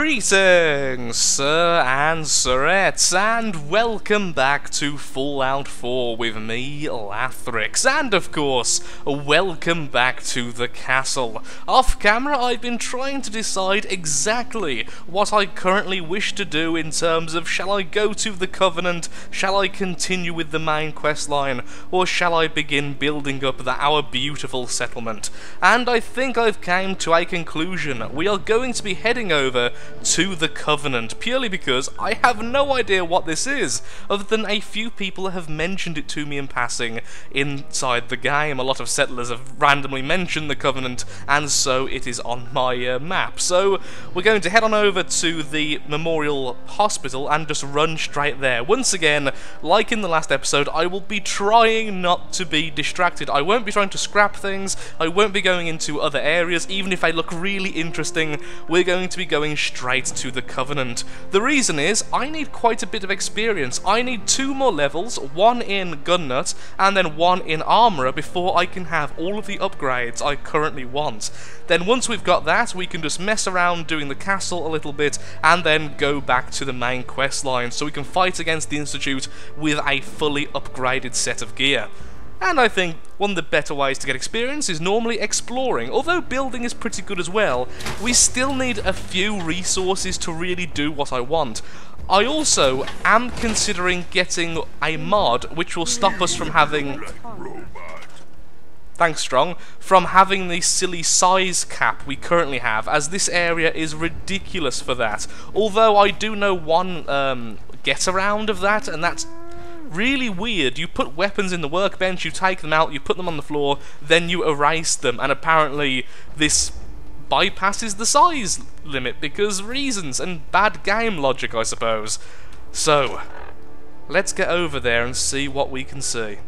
Greetings, sir and sirettes, and welcome back to Fallout 4 with me, Lathrix, and of course, welcome back to the castle. Off camera, I've been trying to decide exactly what I currently wish to do in terms of shall I go to the Covenant, shall I continue with the main quest line, or shall I begin building up the, our beautiful settlement. And I think I've came to a conclusion. We are going to be heading over to the Covenant, purely because I have no idea what this is, other than a few people have mentioned it to me in passing inside the game. A lot of settlers have randomly mentioned the Covenant, and so it is on my uh, map. So we're going to head on over to the Memorial Hospital and just run straight there. Once again, like in the last episode, I will be trying not to be distracted. I won't be trying to scrap things, I won't be going into other areas, even if they look really interesting, we're going to be going straight to the Covenant. The reason is, I need quite a bit of experience. I need two more levels, one in Gun Nut, and then one in Armourer, before I can have all of the upgrades I currently want. Then once we've got that, we can just mess around doing the castle a little bit, and then go back to the main quest line, so we can fight against the Institute with a fully upgraded set of gear. And I think one of the better ways to get experience is normally exploring. Although building is pretty good as well, we still need a few resources to really do what I want. I also am considering getting a mod which will stop us from having... Thanks, Strong. From having the silly size cap we currently have, as this area is ridiculous for that. Although I do know one um, get around of that, and that's really weird. You put weapons in the workbench, you take them out, you put them on the floor, then you erase them, and apparently this bypasses the size limit because reasons and bad game logic, I suppose. So, let's get over there and see what we can see.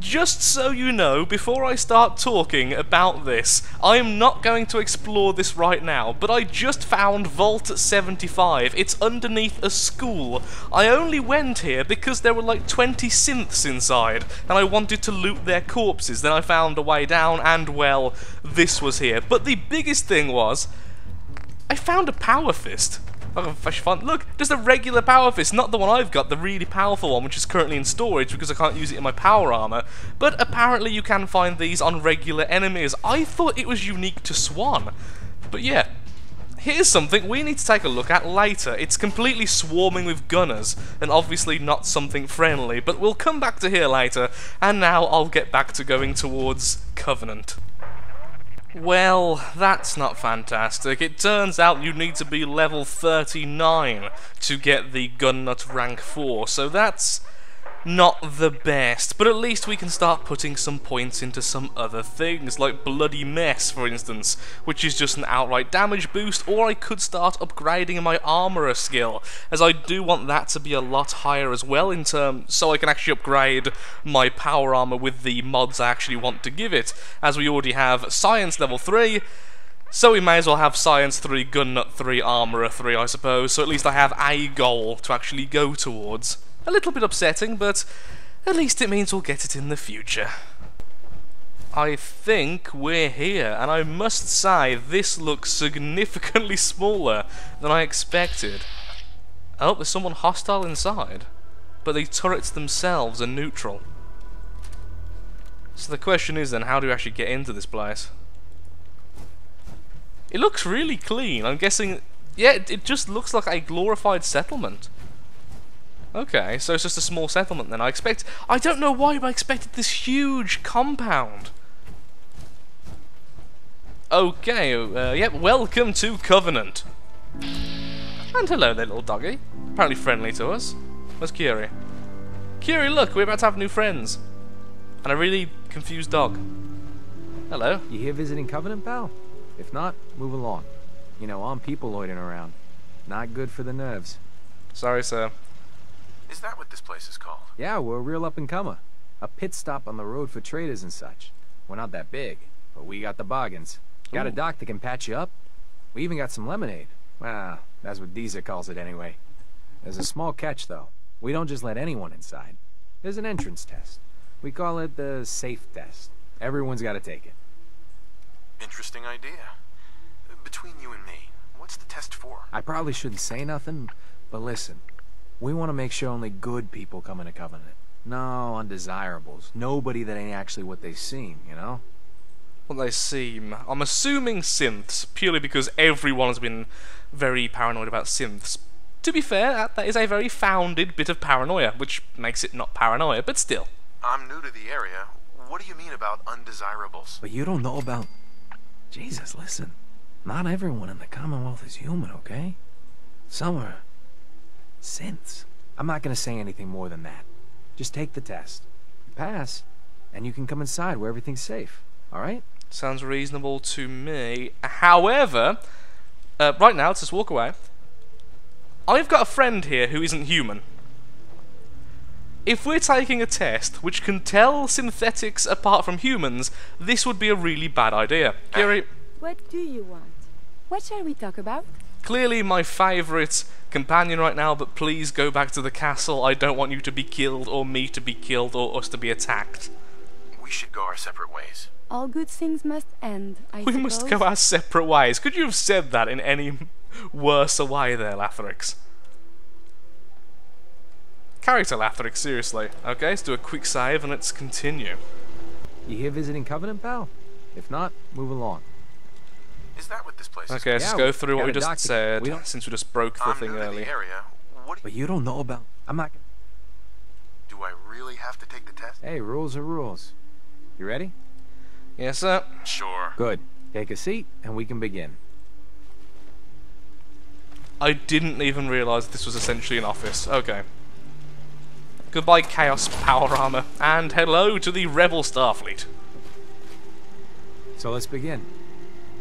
Just so you know, before I start talking about this, I am not going to explore this right now, but I just found Vault 75. It's underneath a school. I only went here because there were like 20 synths inside, and I wanted to loot their corpses. Then I found a way down, and well, this was here. But the biggest thing was, I found a power fist. Fish fun. Look, just a regular power fist, not the one I've got, the really powerful one, which is currently in storage because I can't use it in my power armor. But apparently you can find these on regular enemies. I thought it was unique to Swan. But yeah, here's something we need to take a look at later. It's completely swarming with gunners, and obviously not something friendly, but we'll come back to here later, and now I'll get back to going towards Covenant. Well, that's not fantastic. It turns out you need to be level 39 to get the Gun Nut rank 4, so that's not the best, but at least we can start putting some points into some other things, like Bloody Mess, for instance, which is just an outright damage boost, or I could start upgrading my Armourer skill, as I do want that to be a lot higher as well in terms, so I can actually upgrade my power armor with the mods I actually want to give it, as we already have Science level 3, so we may as well have Science 3, Gun Nut 3, Armourer 3, I suppose, so at least I have a goal to actually go towards. A little bit upsetting, but at least it means we'll get it in the future. I think we're here, and I must say this looks significantly smaller than I expected. Oh, there's someone hostile inside, but the turrets themselves are neutral. So the question is then, how do we actually get into this place? It looks really clean. I'm guessing, yeah, it just looks like a glorified settlement. Okay, so it's just a small settlement then. I expect... I don't know why, but I expected this huge compound. Okay, uh, yep, welcome to Covenant. And hello there, little doggy. Apparently friendly to us. Where's Curie? Curie, look, we're about to have new friends. And a really confused dog. Hello. You here visiting Covenant, pal? If not, move along. You know, I'm people loitering around. Not good for the nerves. Sorry, sir. Is that what this place is called? Yeah, we're a real up-and-comer. A pit stop on the road for traders and such. We're not that big, but we got the bargains. Got Ooh. a dock that can patch you up. We even got some lemonade. Well, that's what Deezer calls it anyway. There's a small catch, though. We don't just let anyone inside. There's an entrance test. We call it the safe test. Everyone's got to take it. Interesting idea. Between you and me, what's the test for? I probably shouldn't say nothing, but listen. We want to make sure only good people come into Covenant. No undesirables. Nobody that ain't actually what they seem, you know? What they seem. I'm assuming synths, purely because everyone has been very paranoid about synths. To be fair, that, that is a very founded bit of paranoia, which makes it not paranoia, but still. I'm new to the area. What do you mean about undesirables? But you don't know about... Jesus, listen. Not everyone in the Commonwealth is human, okay? Some are... synths. I'm not gonna say anything more than that. Just take the test. Pass, and you can come inside where everything's safe. Alright? Sounds reasonable to me. However, uh, right now, let's just walk away. I've got a friend here who isn't human. If we're taking a test which can tell synthetics apart from humans, this would be a really bad idea. Curie, What do you want? What shall we talk about? Clearly my favourite companion right now, but please go back to the castle. I don't want you to be killed, or me to be killed, or us to be attacked. We should go our separate ways. All good things must end, I We must go our separate ways. Could you have said that in any worse a way there, Lathrix? Character Lathrix, seriously. Okay, let's do a quick save and let's continue. You here visiting Covenant, pal? If not, move along. Is that what this place is Okay, let's Yeah, go through what we just doctor. said, We since we just broke the I'm thing new earlier. the area. What But you don't know about... I'm not gonna... do I really have to take the test? Hey, rules are rules. You ready? Yes, sir. Sure. Good. Take a seat, and we can begin. I didn't even realise this was essentially an office. Okay. Goodbye, Chaos Power Armor, and hello to the Rebel Starfleet. So let's begin.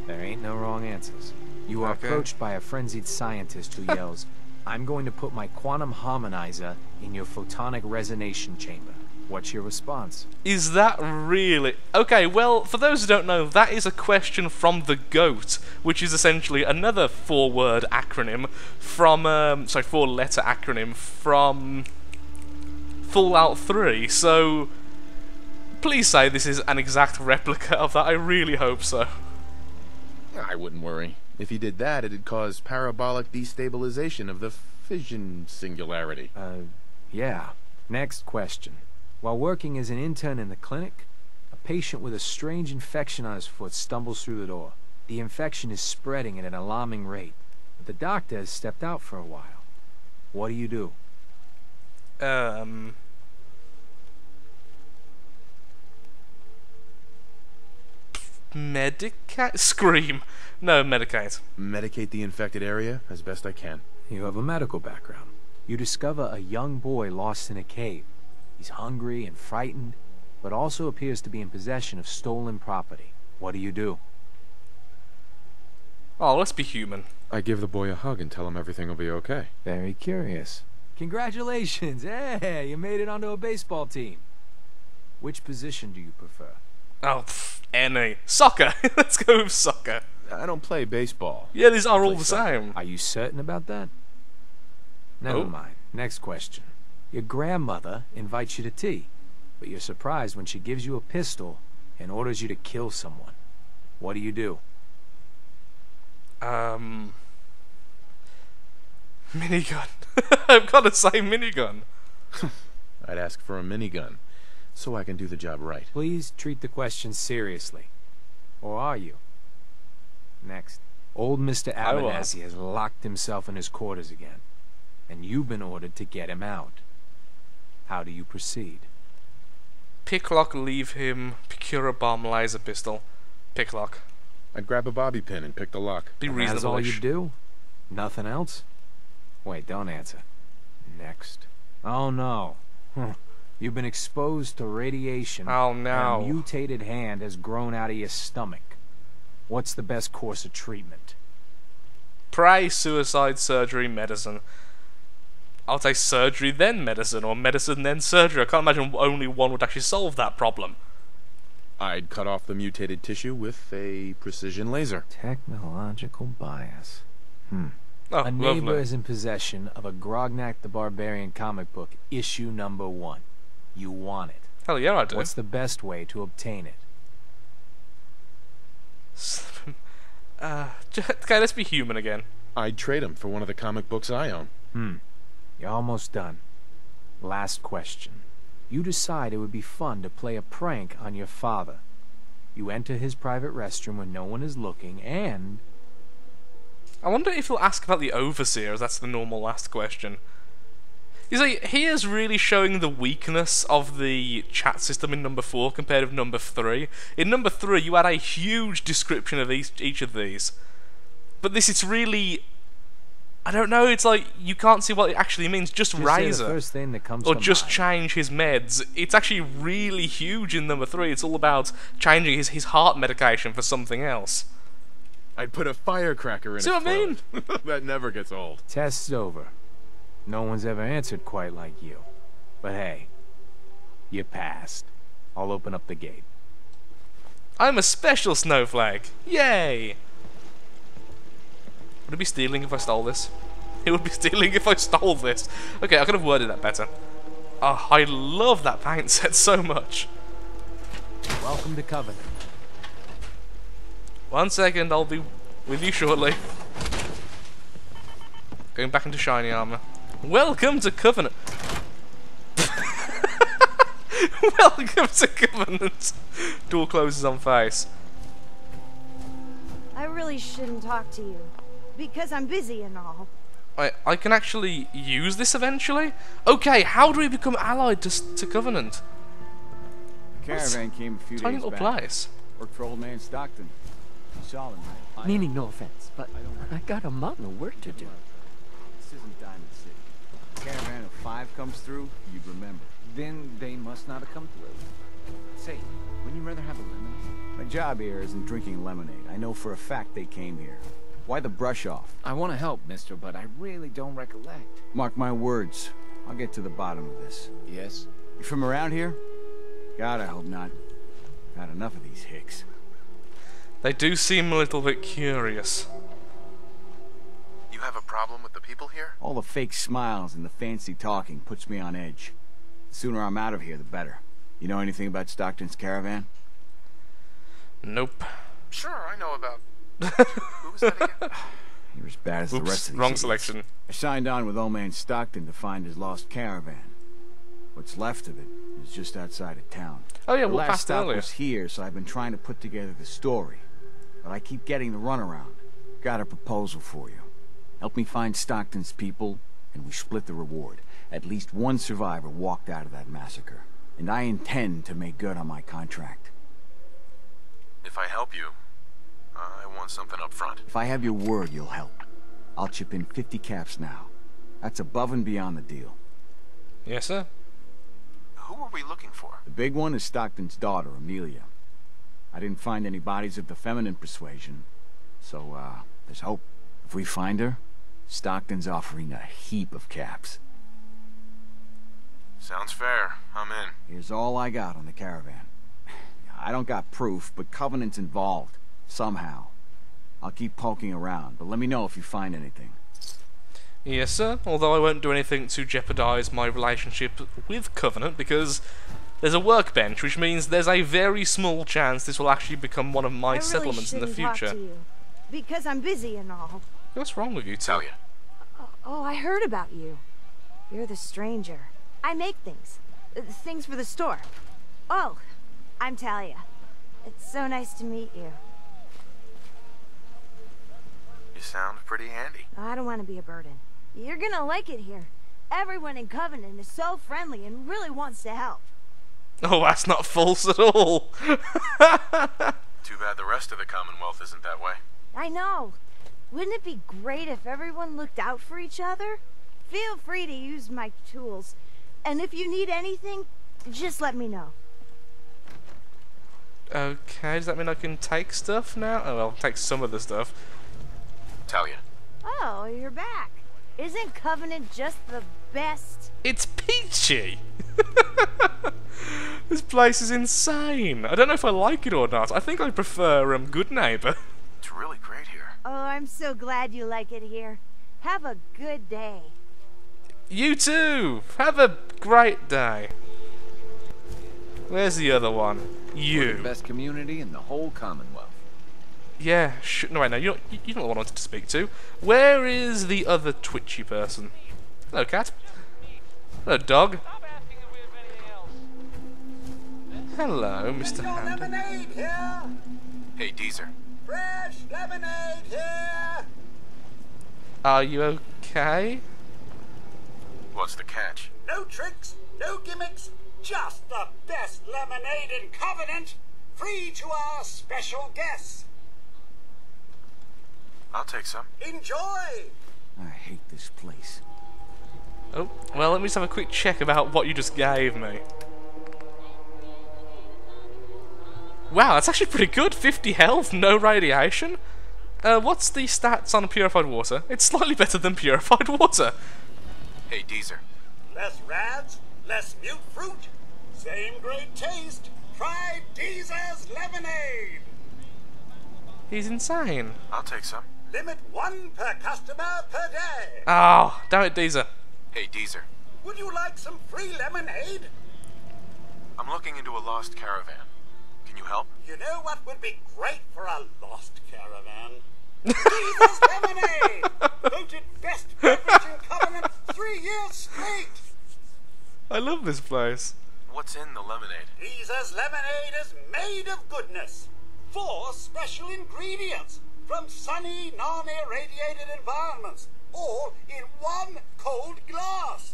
There ain't no wrong answers. You are Okay. approached by a frenzied scientist who yells, I'm going to put my quantum harmonizer in your photonic resonation chamber. What's your response? Is that really... Okay, well, for those who don't know, that is a question from the GOAT, which is essentially another four-word acronym from, um, sorry, four-letter acronym from Fallout 3, so please say this is an exact replica of that, I really hope so. I wouldn't worry. If he did that, it'd cause parabolic destabilization of the fission singularity. Uh, yeah. Next question. While working as an intern in the clinic, a patient with a strange infection on his foot stumbles through the door. The infection is spreading at an alarming rate, but the doctor has stepped out for a while. What do you do? Um... Medicate? Scream. No, medicate. Medicate the infected area as best I can. You have a medical background. You discover a young boy lost in a cave. He's hungry and frightened, but also appears to be in possession of stolen property. What do you do? Oh, let's be human. I give the boy a hug and tell him everything will be okay. Very curious. Congratulations! Hey, you made it onto a baseball team. Which position do you prefer? Oh, pff, any. Soccer. let's go with soccer. I don't play baseball. Yeah, these are all the soccer. same. Are you certain about that? Never Oh. mind. Next question. Your grandmother invites you to tea, but you're surprised when she gives you a pistol and orders you to kill someone. What do you do? Um... Minigun. I've got to say minigun. I'd ask for a minigun, so I can do the job right. Please treat the question seriously. Or are you? Next. Old Mr. I. Abernathy has locked himself in his quarters again, and you've been ordered to get him out. How do you proceed? Picklock, leave him. Procure a bomb laser pistol. Picklock. I'd grab a bobby pin and pick the lock. Be And That's all you reasonable. do? Nothing else? Wait, don't answer. Next. Oh no. Huh. You've been exposed to radiation. Oh and no. A mutated hand has grown out of your stomach. What's the best course of treatment? Pray, suicide, surgery, medicine. I'll say surgery then medicine, or medicine then surgery. I can't imagine only one would actually solve that problem. I'd cut off the mutated tissue with a precision laser. Technological bias. Hmm. Oh, a neighbor lovely. is in possession of a Grognak the Barbarian comic book, issue number one. You want it. Hell yeah, I do. What's the best way to obtain it? uh, okay, let's be human again. I'd trade him for one of the comic books I own. Hmm. You're almost done. Last question. You decide it would be fun to play a prank on your father. You enter his private restroom when no one is looking, and I wonder if he'll ask about the overseer, as that's the normal last question. You see, here's really showing the weakness of the chat system in number 4 compared with number 3. In number 3, you had a huge description of each, each of these. But this is really... I don't know, it's like, you can't see what it actually means. Just, just say the Razor. first thing that comes Or to just mind. change his meds. It's actually really huge in number 3. It's all about changing his, his heart medication for something else. I'd put a firecracker in See its what I mean? that never gets old. Test's over. No one's ever answered quite like you. But hey, you passed. I'll open up the gate. I'm a special snowflake. Yay! Would it be stealing if I stole this? It would be stealing if I stole this. Okay, I could have worded that better. Oh, I love that paint set so much. Welcome to Covenant. One second, I'll be with you shortly. Going back into shiny armor. Welcome to Covenant. Welcome to Covenant. Door closes on face. I really shouldn't talk to you. Because I'm busy and all. I, I can actually use this eventually? Okay, how do we become allied to, to Covenant? Caravan came a few Tiny days little back. place. Worked for old man Stockton. You saw him, right? Meaning no offense, but I I got a mountain of work to do. This isn't Diamond City. Caravan of five comes through, you'd remember. Then they must not have come through. Say, wouldn't you rather have a lemonade? My job here isn't drinking lemonade. I know for a fact they came here. Why the brush off? I want to help, mister, but I really don't recollect. Mark my words. I'll get to the bottom of this. Yes? You from around here? God, I hope not. I've had enough of these hicks. They do seem a little bit curious. You have a problem with the people here? All the fake smiles and the fancy talking puts me on edge. The sooner I'm out of here, the better. You know anything about Stockton's caravan? Nope. Sure, I know about. Who was that again? You're as bad as the rest of these wrong idiots. selection. I signed on with old man Stockton to find his lost caravan. What's left of it is just outside of town. Oh yeah, the what last passed stop earlier? was here, so I've been trying to put together the story. But I keep getting the runaround. Got a proposal for you. Help me find Stockton's people, and we split the reward. At least one survivor walked out of that massacre. And I intend to make good on my contract. if I help you, I want something up front. If I have your word, you'll help. I'll chip in 50 caps now. That's above and beyond the deal. Yes, sir. Who are we looking for? The big one is Stockton's daughter, Amelia. I didn't find any bodies of the feminine persuasion, so, uh, there's hope. If we find her, Stockton's offering a heap of caps. Sounds fair. I'm in. Here's all I got on the caravan. I don't got proof, but Covenant's involved. Somehow. I'll keep poking around, but let me know if you find anything. Yes, sir. Although I won't do anything to jeopardize my relationship with Covenant because there's a workbench, which means there's a very small chance this will actually become one of my I really settlements in the shouldn't talk future. to you. Because I'm busy and all. What's wrong with you? Talia. Oh, oh, I heard about you. You're the stranger. I make things. Uh, things for the store. Oh, I'm Talia. It's so nice to meet you. You sound pretty handy. I don't want to be a burden. You're gonna like it here. Everyone in Covenant is so friendly and really wants to help. Oh, that's not false at all. Too bad the rest of the Commonwealth isn't that way. I know. Wouldn't it be great if everyone looked out for each other? Feel free to use my tools. And if you need anything, just let me know. okay, does that mean I can take stuff now? Oh well, take some of the stuff. Talia. Oh, you're back. Isn't Covenant just the best? It's peachy. this place is insane. I don't know if I like it or not. I think I prefer um, Goodneighbor. It's really great here. Oh, I'm so glad you like it here. Have a good day. You too. Have a great day. Where's the other one? We're You. the best community in the whole Commonwealth. Yeah, sh no, wait, no, you're, not- you're not the one I wanted to speak to. Where is the other twitchy person? Hello, cat. Hello, dog. Hello, Mr. Hamden. Hey, Deezer. Fresh lemonade here! Are you okay? What's the catch? No tricks, no gimmicks, just the best lemonade in Covenant, free to our special guests. I'll take some. Enjoy! I hate this place. Oh, well, let me just have a quick check about what you just gave me. Wow, that's actually pretty good. 50 health, no radiation. Uh, what's the stats on purified water? It's slightly better than purified water. Hey, Deezer. Less rads, less mute fruit, same great taste. Try Deezer's lemonade. He's insane. I'll take some. Limit one per customer per day. Oh, damn it, Deezer. Hey, Deezer. Would you like some free lemonade? I'm looking into a lost caravan. Can you help? You know what would be great for a lost caravan? Deezer's lemonade! Voted best beverage in Covenant three years straight! I love this place. What's in the lemonade? Deezer's lemonade is made of goodness. Four special ingredients from sunny, non-irradiated environments, all in one cold glass.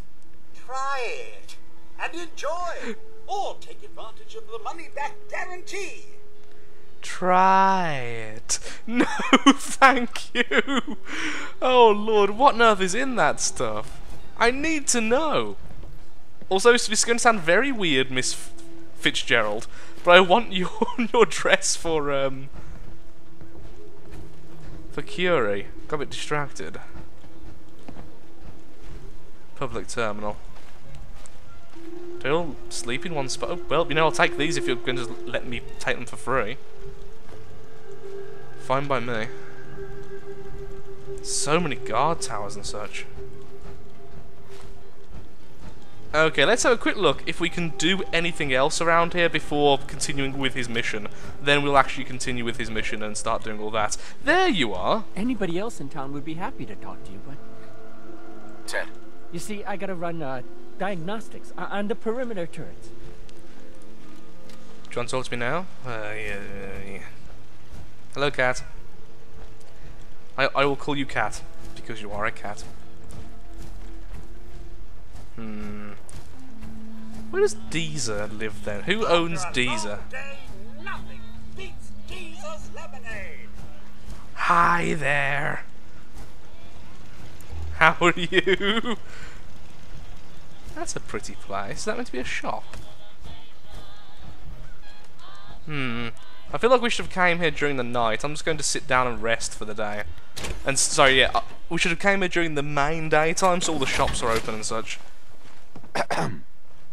Try it and enjoy, or take advantage of the money-back guarantee. Try it. No, thank you. Oh lord, what on earth is in that stuff? I need to know. Also, this is going to sound very weird, Miss Fitzgerald, but I want your your dress for um for Curie. Got a bit distracted. Public terminal. They all sleep in one spot. Oh, well, you know, I'll take these if you're going to let me take them for free. Fine by me. So many guard towers and such. Okay, let's have a quick look if we can do anything else around here before continuing with his mission. Then we'll actually continue with his mission and start doing all that. There you are! Anybody else in town would be happy to talk to you, but Ted. you see, I gotta run uh, diagnostics uh, on the perimeter turrets. Do you want to talk to me now? Uh, yeah, yeah. Hello, cat. I, I will call you cat, because you are a cat. Hmm. Where does Deezer live then? Who owns After Deezer? day, nothing beats Deezer's lemonade. Hi there. How are you? That's a pretty place. Is that meant to be a shop? Hmm. I feel like we should have came here during the night. I'm just going to sit down and rest for the day. And sorry, yeah, uh, we should have came here during the main daytime, so all the shops are open and such.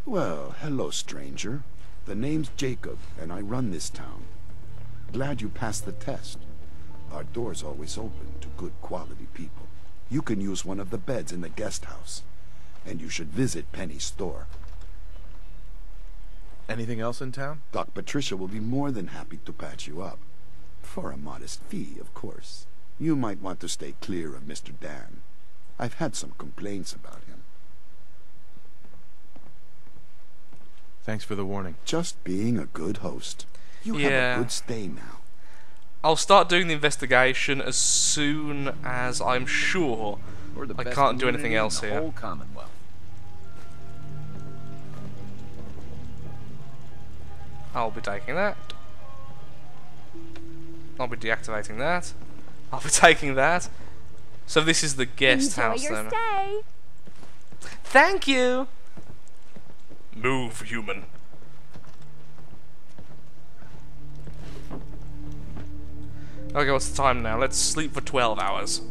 Well, hello, stranger. The name's Jacob, and I run this town. Glad you passed the test. Our door's always open to good quality people. You can use one of the beds in the guest house. And you should visit Penny's store. Anything else in town? Doc Patricia will be more than happy to patch you up. For a modest fee, of course. You might want to stay clear of Mr. Dan. I've had some complaints about him. Thanks for the warning. Just being a good host. You Yeah. have a good stay now. I'll start doing the investigation as soon as I'm sure We're the I best can't do anything else here. whole Commonwealth. I'll be taking that. I'll be deactivating that. I'll be taking that. So this is the guest Enjoy house your then. stay. Thank you. Move, human. Okay, what's the time now? Let's sleep for 12 hours.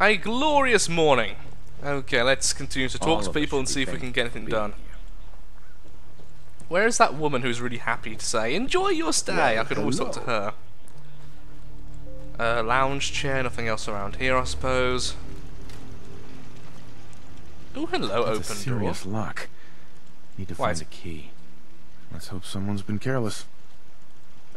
A glorious morning. Okay, let's continue to All talk to people and see if we can get anything done. here. Where is that woman who's really happy to say, enjoy your stay? I could always talk to her. Uh, lounge chair, nothing else around here, I suppose. Oh, hello, That's a open door. serious lock. Need to Why, find a key. Let's hope someone's been careless.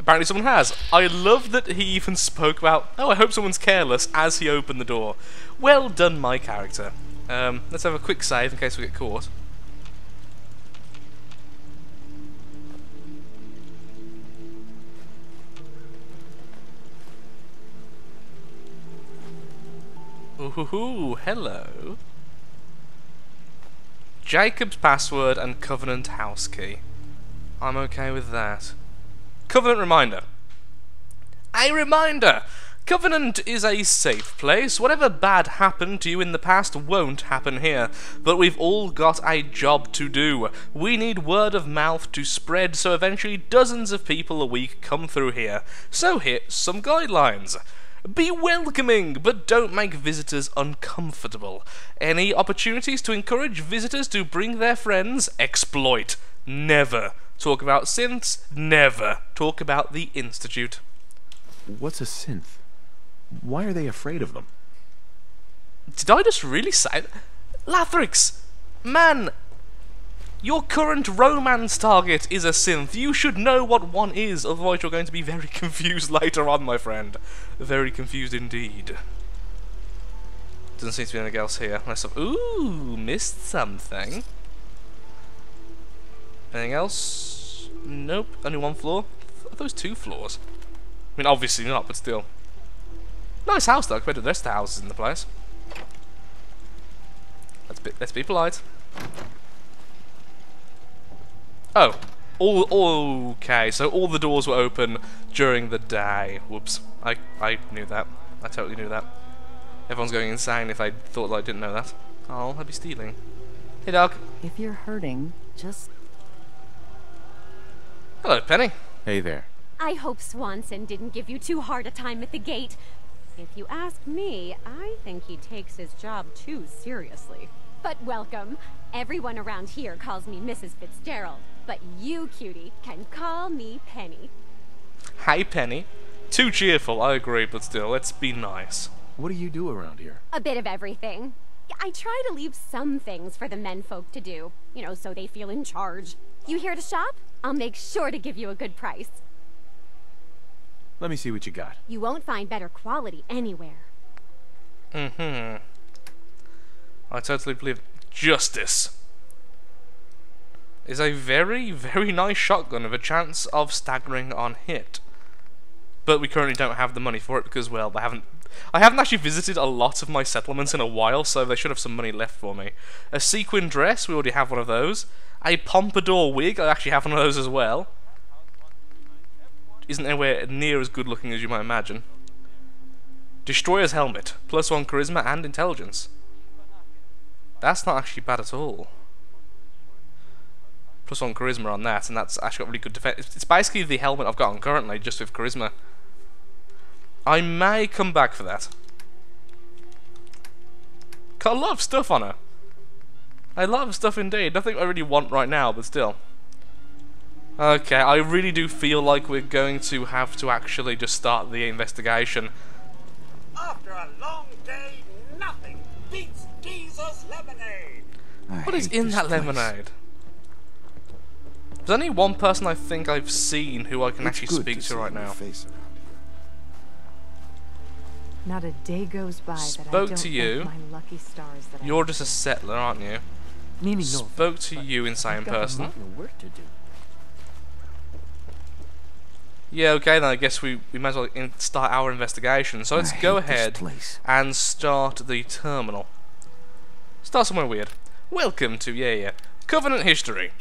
Apparently someone has. I love that he even spoke about, oh, I hope someone's careless as he opened the door. Well done, my character. Um, let's have a quick save in case we get caught. Ooh, hello. Jacob's password and Covenant house key. I'm okay with that. Covenant reminder. A reminder! Covenant is a safe place. Whatever bad happened to you in the past won't happen here. But we've all got a job to do. We need word of mouth to spread so eventually dozens of people a week come through here. So hit some guidelines. Be welcoming, but don't make visitors uncomfortable. Any opportunities to encourage visitors to bring their friends, exploit. Never. Talk about synths, never. Talk about the Institute. What's a synth? Why are they afraid of them? Did I just really say Lathrix! Man! Your current romance target is a synth. You should know what one is, otherwise you're going to be very confused later on, my friend. Very confused indeed. Doesn't seem to be anything else here. Unless I've... Ooh, missed something. Anything else? Nope. Only one floor? Are those two floors? I mean, obviously not, but still. Nice house, though, compared to the rest of the houses in the place. Let's be, let's be polite. Oh. All, okay, so all the doors were open during the day. Whoops. I, I knew that. I totally knew that. Everyone's going insane if they thought I didn't know that. Oh, I'd be stealing. Hey, dog. If you're hurting, just... Hello, Penny. Hey there. I hope Swanson didn't give you too hard a time at the gate. If you ask me, I think he takes his job too seriously. But welcome. Everyone around here calls me Mrs. Fitzgerald, but you, cutie, can call me Penny. Hi, Penny. Too cheerful, I agree, but still, let's be nice. What do you do around here? A bit of everything. I try to leave some things for the menfolk to do, you know, so they feel in charge. You here to shop? I'll make sure to give you a good price. Let me see what you got. You won't find better quality anywhere. Mm-hmm. I totally believe Justice is a very, very nice shotgun with a chance of staggering on hit. But we currently don't have the money for it because, well, I haven't I haven't actually visited a lot of my settlements in a while, so they should have some money left for me. A sequin dress, we already have one of those. A pompadour wig, I actually have one of those as well. Isn't anywhere near as good looking as you might imagine. Destroyer's helmet, plus one charisma and intelligence. That's not actually bad at all. Plus one charisma on that, and that's actually got really good defense. It's basically the helmet I've got on currently, just with charisma. I may come back for that. Got a lot of stuff on her. A lot of stuff indeed. Nothing I really want right now, but still. Okay, I really do feel like we're going to have to actually just start the investigation. After a long day, nothing beats Deezer's lemonade. I What is in that place. lemonade? There's only one person I think I've seen who I can It's actually speak to to right now. face around Not a day goes by that I Spoke don't to you. my lucky stars that You're just a settler, aren't you? Meaning no Spoke offense, to you, insane I've got a person. work to do. Yeah, okay, then I guess we, we might as well in start our investigation. So let's I go ahead place. and start the terminal. Start somewhere weird. Welcome to, yeah, yeah, Covenant History.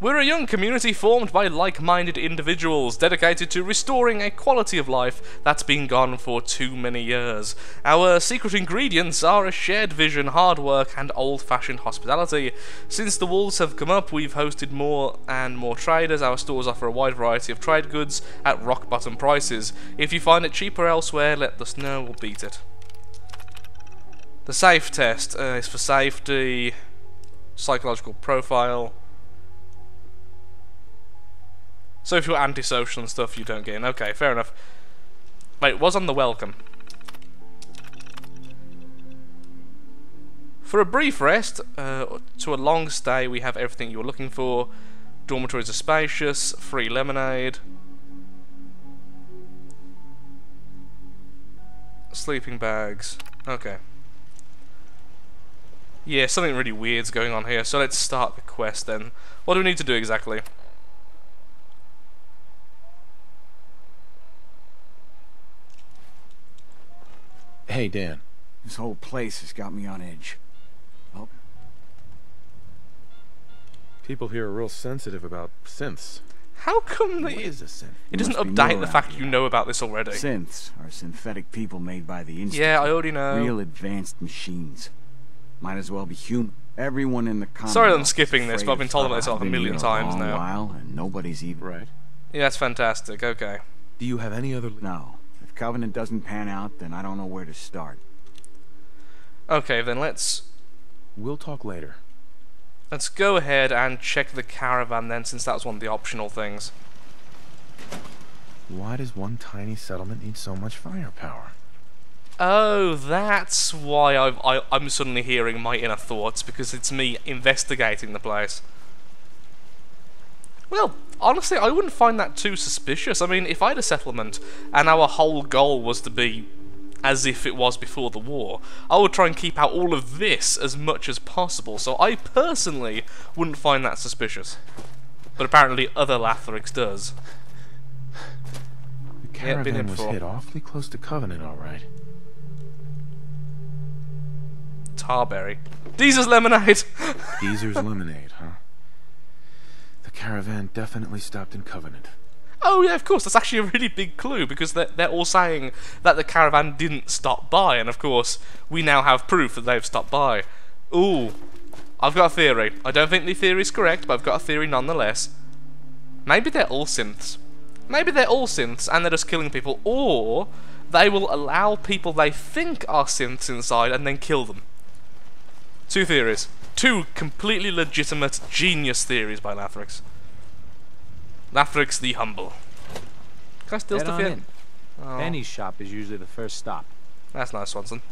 We're a young community formed by like-minded individuals dedicated to restoring a quality of life that's been gone for too many years. Our secret ingredients are a shared vision, hard work, and old-fashioned hospitality. Since the walls have come up, we've hosted more and more traders. Our stores offer a wide variety of trade goods at rock-bottom prices. If you find it cheaper elsewhere, let us know, we'll beat it. The safe test uh, is for safety, psychological profile. So if you're antisocial and stuff, you don't get in. Okay, fair enough. Wait, was on the welcome. For a brief rest, uh, to a long stay, we have everything you were looking for. Dormitories are spacious, free lemonade. Sleeping bags. Okay. Yeah, something really weird's going on here, so let's start the quest then. What do we need to do exactly? Hey, Dan. This whole place has got me on edge. Oh, People here are real sensitive about synths. How come What they... is a synth? It doesn't Must update the around fact you know about this already. synths are synthetic people made by the Institute. Yeah, I already know. Real advanced machines. Might as well be human. Everyone in the Sorry I'm Commonwealth is skipping this, afraid but I've been of told about Thar. this like a Been million here times long now. While, and nobody's even Right. Yeah, that's fantastic. Okay. Do you have any other... No. If Covenant doesn't pan out, then I don't know where to start. Okay, then let's We'll talk later. let's go ahead and check the caravan then, since that was one of the optional things. Why does one tiny settlement need so much firepower? Oh, that's why I've, I, I'm suddenly hearing my inner thoughts because it's me investigating the place. Well, honestly, I wouldn't find that too suspicious. I mean, if I had a settlement and our whole goal was to be as if it was before the war, I would try and keep out all of this as much as possible. So I personally wouldn't find that suspicious. But apparently, other Lathrix does. The Yeah, been caravan was before. hit awfully close to Covenant, all right. Tarberry. Deezer's lemonade. Geezer's lemonade, huh? Caravan definitely stopped in Covenant. Oh yeah, of course. That's actually a really big clue because they're, they're all saying that the caravan didn't stop by, and of course we now have proof that they've stopped by. Ooh, I've got a theory. I don't think the theory is correct, but I've got a theory nonetheless. Maybe they're all synths. Maybe they're all synths and they're just killing people, or they will allow people they think are synths inside and then kill them. Two theories. Two completely legitimate genius theories by Lathrix. Lathrix the Humble. Can I steal Head stuff on yet? in. Oh, Penny's shop is usually the first stop. that's nice, Swanson.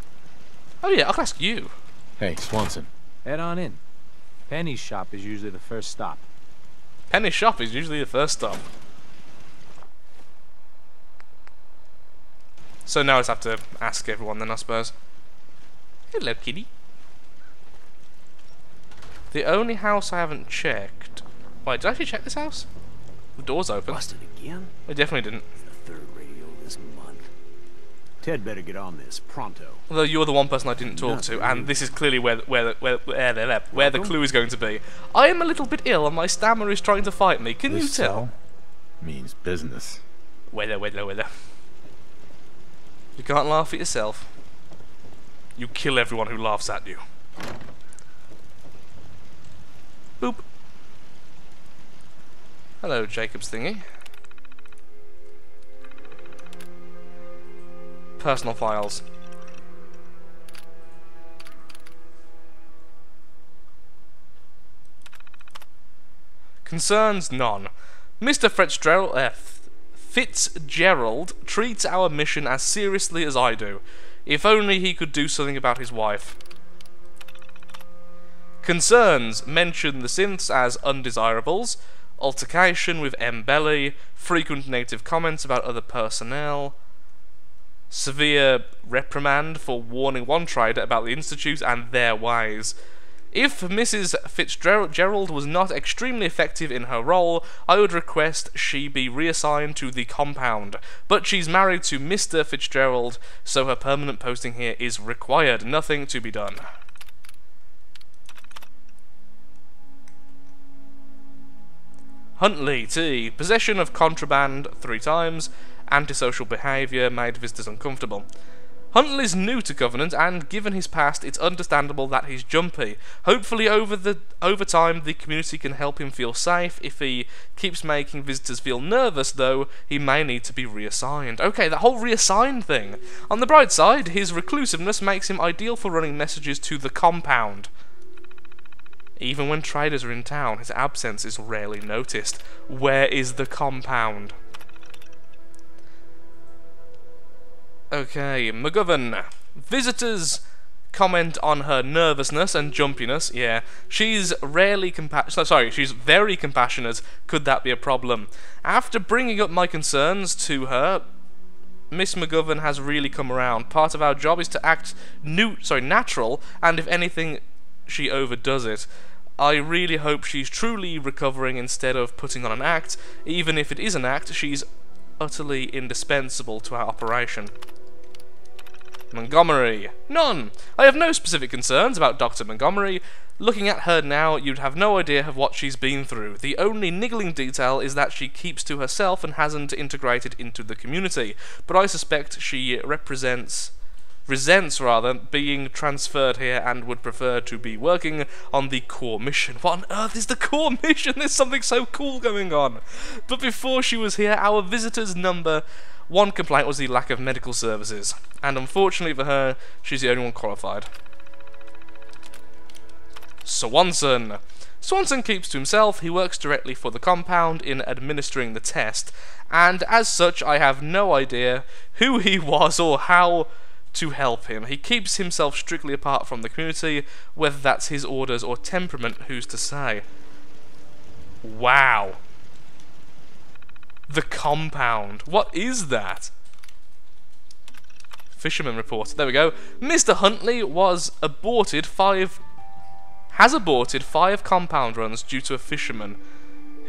Oh yeah, I can ask you. Hey, Swanson. Head on in. Penny's shop is usually the first stop. Penny's shop is usually the first stop. So now I just have to ask everyone then, I suppose. Hello, kitty. The only house I haven't checked... Wait, did I actually check this house? The door's open. Busted again? I definitely didn't. The third radio this month. Ted better get on this pronto. Although you're the one person I didn't talk to, and this is clearly where where where where, where, where the clue is going to be. I am a little bit ill, and my stammer is trying to fight me. Can you tell? cell means business. Weather, weather, weather. You can't laugh at yourself. You kill everyone who laughs at you. Boop. Hello, Jacob's thingy. Personal files. Concerns none. Mr. Fitzgerald, uh, Fitzgerald treats our mission as seriously as I do. If only he could do something about his wife. Concerns mention the synths as undesirables, altercation with M. Belly, frequent negative comments about other personnel, severe reprimand for warning one trader about the Institute and their ways. If Mrs. Fitzgerald was not extremely effective in her role, I would request she be reassigned to the compound. But she's married to Mr. Fitzgerald, so her permanent posting here is required. Nothing to be done. Huntley T. Possession of contraband three times. Antisocial behaviour made visitors uncomfortable. Huntley's new to Covenant, and given his past, it's understandable that he's jumpy. Hopefully, over the over time, the community can help him feel safe. If he keeps making visitors feel nervous, though, he may need to be reassigned. Okay, that whole reassigned thing. On the bright side, his reclusiveness makes him ideal for running messages to the compound. Even when traders are in town, his absence is rarely noticed. Where is the compound? Okay, McGovern. Visitors comment on her nervousness and jumpiness. Yeah, she's rarely compassionate. Sorry, she's very compassionate. Could that be a problem? After bringing up my concerns to her, Miss McGovern has really come around. Part of our job is to act new, sorry, natural, and if anything, she overdoes it. I really hope she's truly recovering instead of putting on an act. Even if it is an act, she's utterly indispensable to our operation. Montgomery. None. I have no specific concerns about Dr. Montgomery. Looking at her now, you'd have no idea of what she's been through. The only niggling detail is that she keeps to herself and hasn't integrated into the community. But I suspect she represents resents rather being transferred here and would prefer to be working on the core mission. What on earth is the core mission? There's something so cool going on. But before she was here, our visitor's number one complaint was the lack of medical services, and unfortunately for her, she's the only one qualified. Swanson. Swanson keeps to himself, he works directly for the compound in administering the test, and as such I have no idea who he was or how to help him. He keeps himself strictly apart from the community, whether that's his orders or temperament, who's to say. Wow. The compound. What is that? Fisherman report. There we go. Mr. Huntley was aborted five has aborted five compound runs due to a fisherman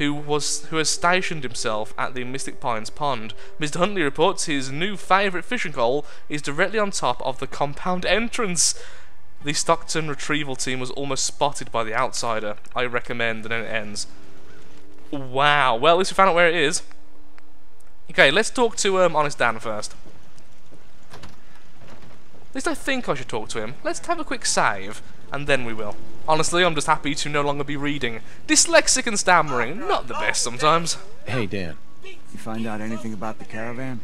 who was who has stationed himself at the Mystic Pines pond. Mr. Huntley reports his new favourite fishing hole is directly on top of the compound entrance. The Stockton retrieval team was almost spotted by the outsider. I recommend, and then it ends. Wow. Well, at least we found out where it is. Okay, let's talk to um, Honest Dan first. At least I think I should talk to him. Let's have a quick save, and then we will. Honestly, I'm just happy to no longer be reading. Dyslexic and stammering, not the best sometimes. Hey, Dan. You find out anything about the caravan?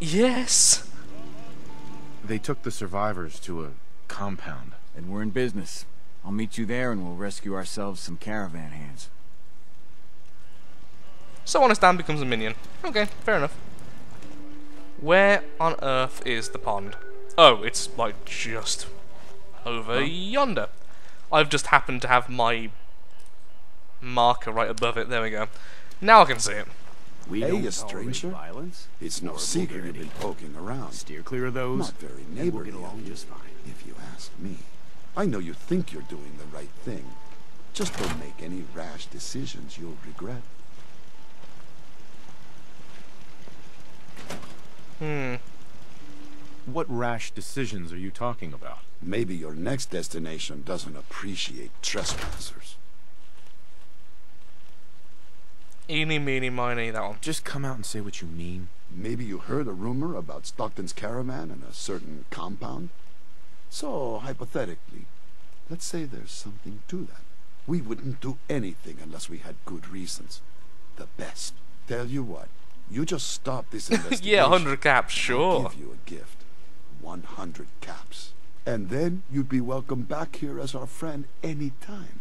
Yes. They took the survivors to a compound. And we're in business. I'll meet you there and we'll rescue ourselves some caravan hands. So Honest Dan becomes a minion. Okay, fair enough. Where on earth is the pond? Oh, it's like just over huh? yonder. I've just happened to have my marker right above it. There we go. Now I can see it. We hey, a stranger. Violence. It's no secret you've been poking around. Steer clear of those. Not very neighborly. We'll get along just fine. If you ask me. I know you think you're doing the right thing. Just don't make any rash decisions you'll regret. Hmm. What rash decisions are you talking about? Maybe your next destination doesn't appreciate trespassers. Eeny, meeny, miny, that one. Just come out and say what you mean. Maybe you heard a rumor about Stockton's caravan and a certain compound? So, hypothetically, let's say there's something to that. We wouldn't do anything unless we had good reasons. The best. Tell you what, you just stop this investigation. yeah, 100 caps, sure. I'll give you a gift. 100 caps. And then you'd be welcome back here as our friend any time.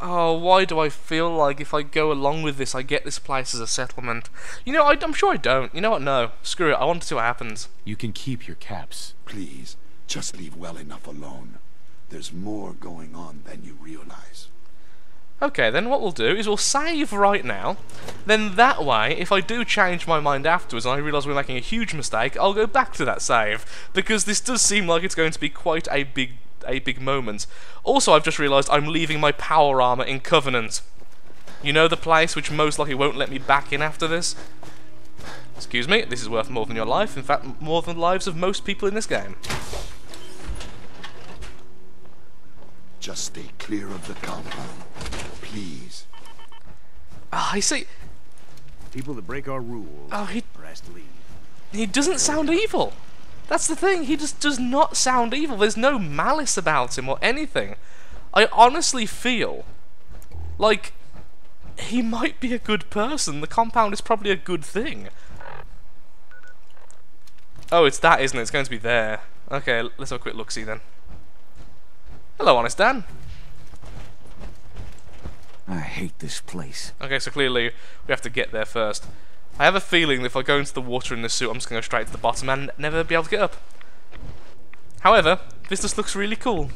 Oh, why do I feel like if I go along with this, I get this place as a settlement? You know, I, am sure I don't. You know what? No. Screw it. I want to see what happens. You can keep your caps. Please, just leave well enough alone. There's more going on than you realize. Okay, then what we'll do is we'll save right now. Then that way, if I do change my mind afterwards and I realise we're making a huge mistake, I'll go back to that save. Because this does seem like it's going to be quite a big a big moment. Also, I've just realised I'm leaving my power armour in Covenant. You know the place which most likely won't let me back in after this? Excuse me, this is worth more than your life. In fact, more than the lives of most people in this game. Just stay clear of the compound. Please. Ah, I see. People that break our rules oh, he, are asked leave. He doesn't sound evil. That's the thing. He just does not sound evil. There's no malice about him or anything. I honestly feel like he might be a good person. The compound is probably a good thing. Oh, it's that, isn't it? It's going to be there. Okay, let's have a quick look-see then. Hello, Honest Dan. I hate this place. Okay, so clearly we have to get there first. I have a feeling that if I go into the water in this suit, I'm just going to go straight to the bottom and never be able to get up. However, this just looks really cool.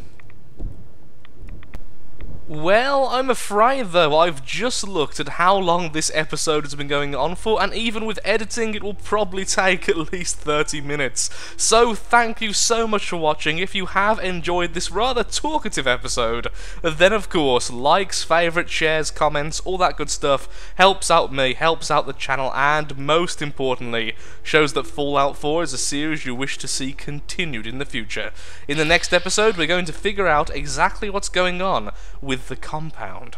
Well, I'm afraid though, I've just looked at how long this episode has been going on for, and even with editing, it will probably take at least 30 minutes. So, thank you so much for watching. If you have enjoyed this rather talkative episode, then of course, likes, favourites, shares, comments, all that good stuff helps out me, helps out the channel, and most importantly, shows that Fallout 4 is a series you wish to see continued in the future. In the next episode, we're going to figure out exactly what's going on with the compound.